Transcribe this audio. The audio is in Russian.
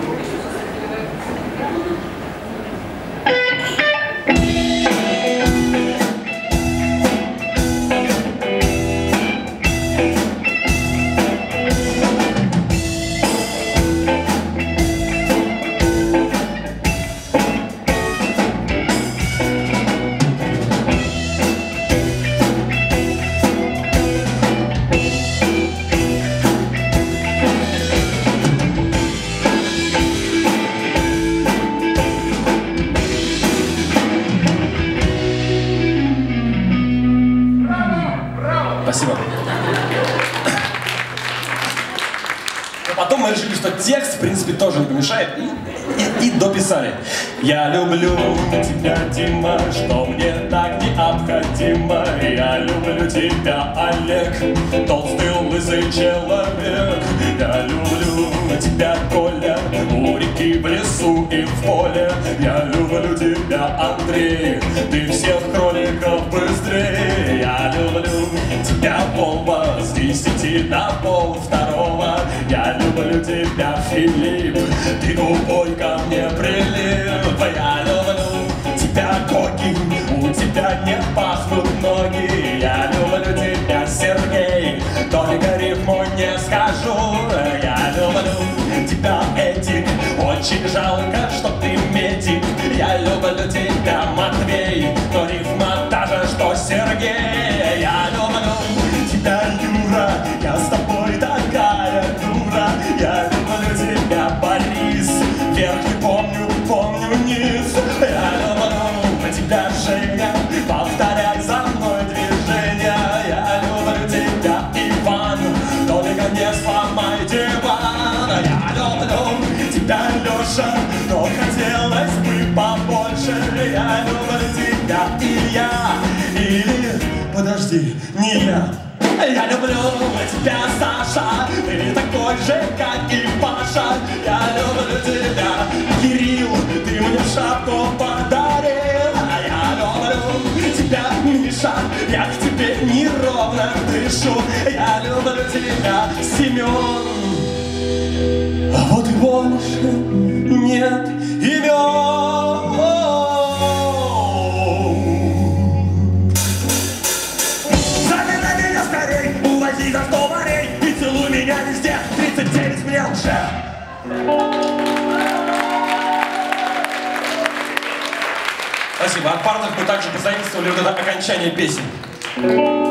Thank you. Спасибо. Потом мы решили, что текст, в принципе, тоже не помешает, и, и, и дописали. Я люблю тебя, Дима, что мне так необходимо. Я люблю тебя, Олег, толстый лысый человек. Я люблю тебя, Коля, у реки, в лесу и в поле. Я люблю тебя, Андрей, ты всех кроликов до пол второго. Я люблю тебя, Филипп, ты тупой ко мне прилип. Я люблю тебя, Коки, у тебя не пахнут ноги. Я люблю тебя, Сергей, только рифму не скажу. Я люблю тебя, Эдик, очень жалко, что ты медик. Я люблю тебя, Матвей, но рифма та же, что Сергей. Я люблю тебя, я с тобой такая дура. Я люблю тебя, Борис, вверх не помню, помню низ. Я люблю тебя, Женя, повторяй за мной движение. Я люблю тебя, Иван, только не сломай диван. Я люблю тебя, Леша, но хотелось бы побольше. Я люблю тебя, Илья, или подожди, не я. Я люблю тебя, Саша, ты такой же, как и Паша. Я люблю тебя, Кирилл, ты мне шапку подарил. А Я люблю тебя, Миша, я к тебе неровно дышу. Я люблю тебя, Семен. А вот и больше нет 39 мне уже Спасибо. От парных мы также позаимствовали вот это окончание песен.